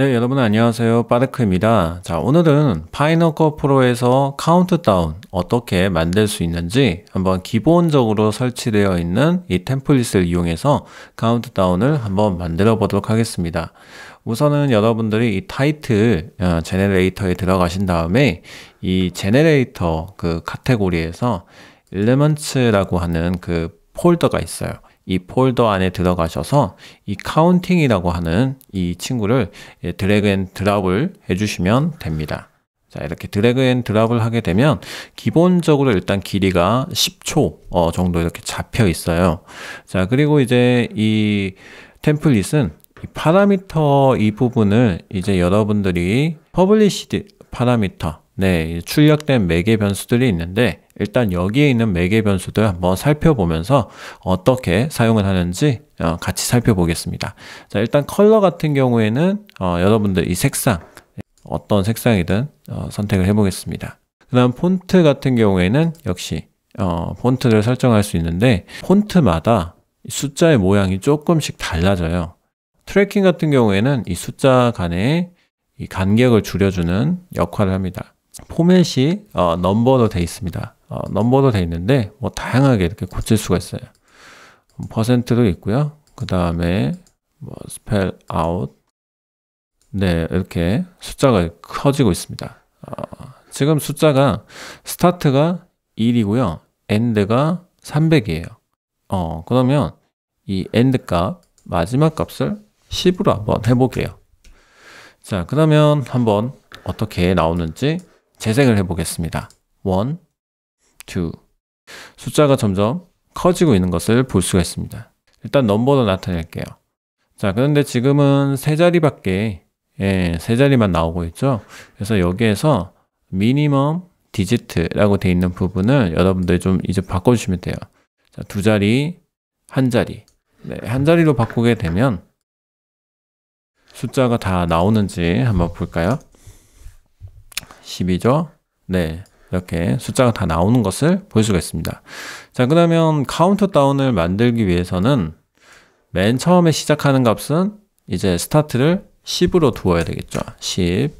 네, 여러분 안녕하세요. 빠르크입니다. 자, 오늘은 Final Cut Pro에서 카운트다운 어떻게 만들 수 있는지 한번 기본적으로 설치되어 있는 이 템플릿을 이용해서 카운트다운을 한번 만들어 보도록 하겠습니다. 우선은 여러분들이 이 타이틀 어, generator에 들어가신 다음에 이 generator 그 카테고리에서 Elements라고 하는 그 폴더가 있어요. 이 폴더 안에 들어가셔서 이 counting이라고 하는 이 친구를 예, drag and drop을 해주시면 됩니다. 자, 이렇게 drag and drop을 하게 되면 기본적으로 일단 길이가 10초 어, 정도 이렇게 잡혀 있어요. 자, 그리고 이제 이 템플릿은 이 파라미터 이 부분을 이제 여러분들이 published parameter 네, 출력된 매개 변수들이 있는데 일단 여기에 있는 매개 변수들 한번 살펴보면서 어떻게 사용을 하는지 어, 같이 살펴보겠습니다. 자, 일단 컬러 같은 경우에는 어, 여러분들 이 색상 어떤 색상이든 어, 선택을 해보겠습니다. 그 다음 폰트 같은 경우에는 역시 어, 폰트를 설정할 수 있는데 폰트마다 숫자의 모양이 조금씩 달라져요. tracking 같은 경우에는 이 숫자 간의 이 간격을 줄여주는 역할을 합니다. 포맷이 어, 넘버로 되어 있습니다. 어, 넘버로 되어 있는데 뭐 다양하게 이렇게 고칠 수가 있어요. 퍼센트도 있고요. 그 다음에 뭐 spell out 네 이렇게 숫자가 커지고 있습니다. 어, 지금 숫자가 스타트가 1이고요. end가 300이에요. 어 그러면 이 end 값 마지막 값을 10으로 한번 해볼게요. 자 그러면 한번 어떻게 나오는지 재생을 해보겠습니다. 1, 2 숫자가 점점 커지고 있는 것을 볼 수가 있습니다. 일단 넘버로 나타낼게요. 자, 그런데 지금은 세 자리밖에 예, 세 자리만 나오고 있죠. 그래서 여기에서 미니멈 디지트라고 되어 있는 부분을 여러분들이 좀 이제 바꿔주시면 돼요. 자, 두 자리, 한 자리. 네, 한 자리로 바꾸게 되면 숫자가 다 나오는지 한번 볼까요? 10이죠. 네. 이렇게 숫자가 다 나오는 것을 볼 수가 있습니다. 자, 그러면 카운트다운을 만들기 위해서는 맨 처음에 시작하는 값은 이제 스타트를 10으로 두어야 되겠죠. 10.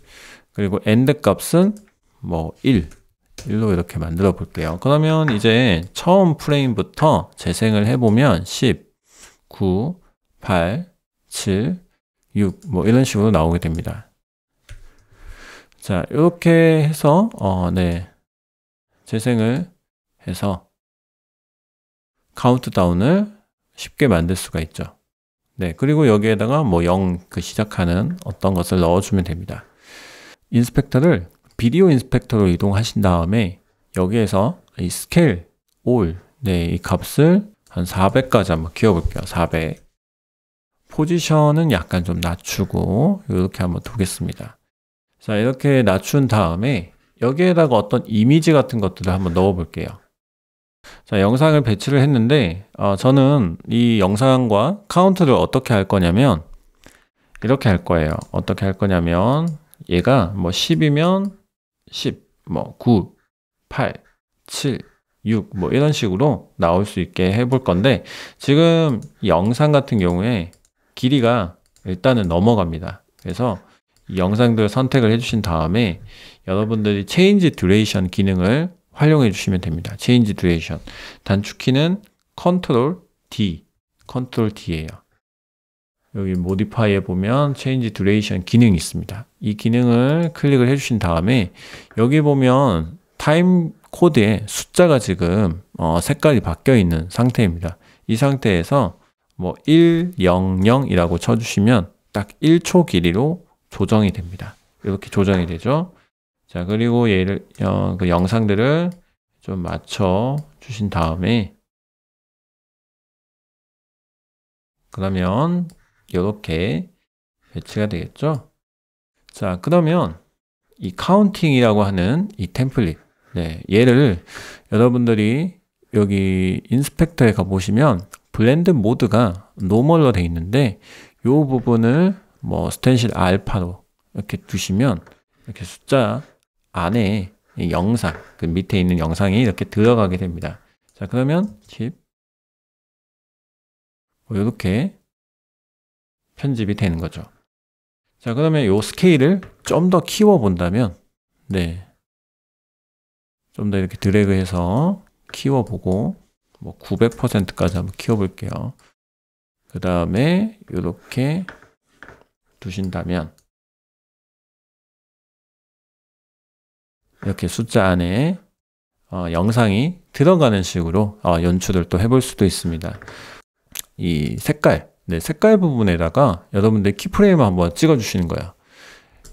그리고 end 값은 뭐 1. 1로 이렇게 만들어 볼게요. 그러면 이제 처음 프레임부터 재생을 해보면 10, 9, 8, 7, 6, 뭐 이런 식으로 나오게 됩니다. 자, 이렇게 해서, 어, 네. 재생을 해서 카운트다운을 쉽게 만들 수가 있죠. 네. 그리고 여기에다가 뭐 0 그 시작하는 어떤 것을 넣어주면 됩니다. inspector를 비디오 inspector로 이동하신 다음에 여기에서 이 스케일, all, 네. 이 값을 한 400까지 한번 키워볼게요. 400. 포지션은 약간 좀 낮추고 이렇게 한번 두겠습니다. 자, 이렇게 낮춘 다음에 여기에다가 어떤 이미지 같은 것들을 한번 넣어 볼게요. 자, 영상을 배치를 했는데, 어, 저는 이 영상과 카운트를 어떻게 할 거냐면, 이렇게 할 거예요. 어떻게 할 거냐면, 얘가 뭐 10이면 10, 뭐 9, 8, 7, 6, 뭐 이런 식으로 나올 수 있게 해볼 건데, 지금 영상 같은 경우에 길이가 일단은 넘어갑니다. 그래서 영상들 선택을 해주신 다음에 여러분들이 change duration 기능을 활용해 주시면 됩니다. change duration. 단축키는 Control D, Control D예요. 여기 Modify에 보면 change duration 기능이 있습니다. 이 기능을 클릭을 해주신 다음에 여기 보면 time code에 숫자가 지금 어, 색깔이 바뀌어 있는 상태입니다. 이 상태에서 뭐 100이라고 쳐주시면 딱 1초 길이로 조정이 됩니다. 이렇게 조정이 되죠. 자, 그리고 얘를, 어, 그 영상들을 좀 맞춰 주신 다음에, 그러면 이렇게 배치가 되겠죠. 자, 그러면 이 counting이라고 하는 이 template, 네, 얘를 여러분들이 여기 Inspector에 가보시면 blend mode가 normal로 되어 있는데 이 부분을 뭐 stencil alpha로 이렇게 두시면 이렇게 숫자 안에 영상 그 밑에 있는 영상이 이렇게 들어가게 됩니다. 자 그러면 10 이렇게 편집이 되는 거죠. 자, 그러면 요 스케일을 좀 더 키워 본다면, 네. 좀 더 이렇게 드래그 해서 키워 보고, 뭐 900%까지 한번 키워 볼게요. 그 다음에 이렇게 두신다면, 이렇게 숫자 안에 어, 영상이 들어가는 식으로 어, 연출을 또 해볼 수도 있습니다. 이 색깔, 네, 색깔 부분에다가 여러분들 키프레임을 한번 찍어주시는 거예요.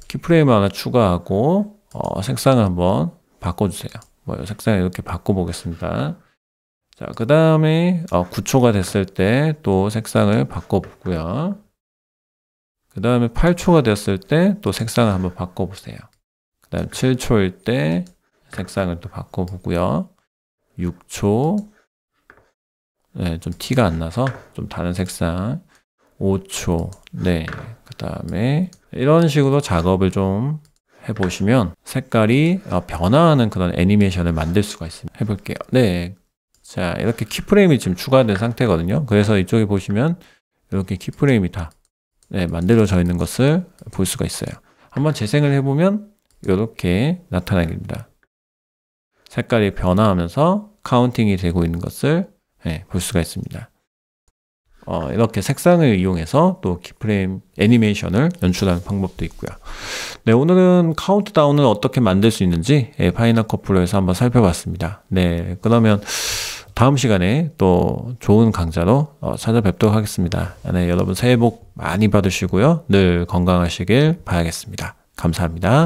키프레임 하나 추가하고 어, 색상을 한번 바꿔주세요. 뭐 색상을 이렇게 바꿔보겠습니다. 자, 그 다음에 어, 9초가 됐을 때 또 색상을 바꿔보고요. 그 다음에 8초가 됐을 때 또 색상을 한번 바꿔보세요. 그 다음 7초일 때 색상을 또 바꿔보고요. 6초. 네, 좀 티가 안 나서 좀 다른 색상. 5초. 네. 그 다음에 이런 식으로 작업을 좀 해보시면 색깔이 어, 변화하는 그런 애니메이션을 만들 수가 있습니다. 해볼게요. 네. 자, 이렇게 keyframe이 지금 추가된 상태거든요. 그래서 이쪽에 보시면 이렇게 keyframe이 다 네, 만들어져 있는 것을 볼 수가 있어요. 한번 재생을 해보면 이렇게 나타나게 됩니다. 색깔이 변화하면서 counting이 되고 있는 것을 네, 볼 수가 있습니다. 어, 이렇게 색상을 이용해서 또 키프레임 애니메이션을 연출하는 방법도 있고요. 네, 오늘은 카운트다운을 어떻게 만들 수 있는지 예, 파이널컷 프로에서 한번 살펴봤습니다. 네, 그러면 다음 시간에 또 좋은 강좌로 어, 찾아뵙도록 하겠습니다. 네, 여러분 새해 복 많이 받으시고요. 늘 건강하시길 바라겠습니다. 감사합니다.